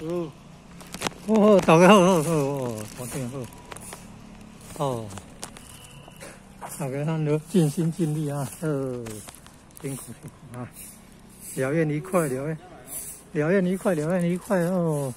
哦，哦，大家好，好，好，哦，环境好，哦，大家好尽心尽力啊，呃，辛苦辛苦啊，疗愈愉快，疗愈，疗愈愉快，疗愈愉快哦。